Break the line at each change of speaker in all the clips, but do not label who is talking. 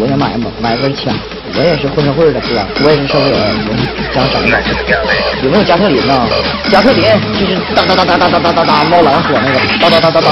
我想买，买根枪。我也是混社会的，哥？我也是社会人，讲什么？有没有加特林呢？加特林就是哒哒哒哒哒哒哒哒哒冒蓝火那个，哒哒哒哒哒。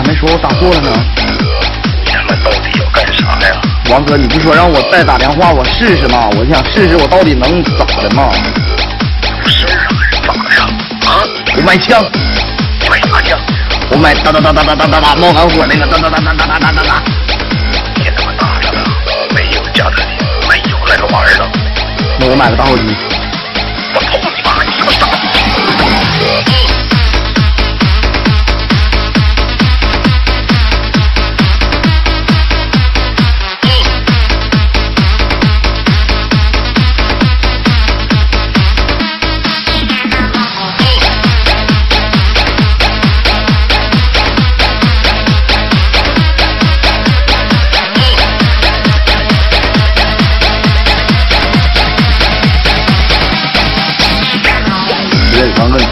咋没说我打错了呢？
你他妈到底要干啥呀？
王哥，你不说让我再打电话我试试吗？我想试试我到底能咋的吗？
有事啊？咋的呀？啊？
我买枪，
买啥枪？
我买哒哒哒哒哒哒哒哒冒蓝火那个哒哒哒哒哒哒哒哒哒。
别他妈打上了，没有加特林，没有那个玩意儿了。
那我买个打火机。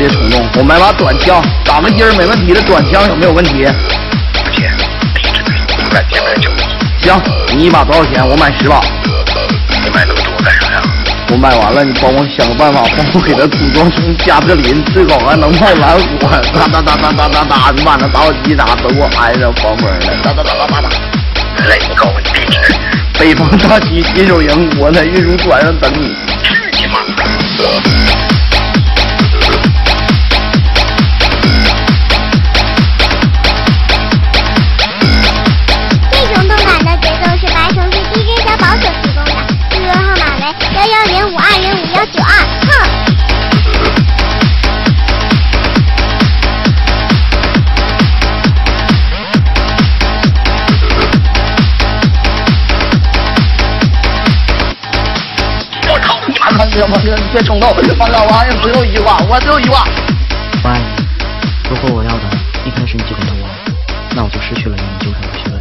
冲动，我买把短枪，打个筋儿没问题的，短枪有没有问题？
不钱，地址对，软件买九。
行，你一把多少钱？我买十把。
你买那么多干啥呀？
我买完了，你帮我想个办法，帮我给他组装成加特林，最好还能冒蓝火，哒哒哒哒哒哒哒，你把那打火机啥都给我安上，咣咣的，哒哒哒哒哒哒。
来，你告诉我你地址。
北方大旗新手营，我在运输船上等你。
去你妈！我
不要你别冲动我老王也只有一万我只有一万。我爱你如果我要的一开始你就不能我那我就失去了你纠缠不休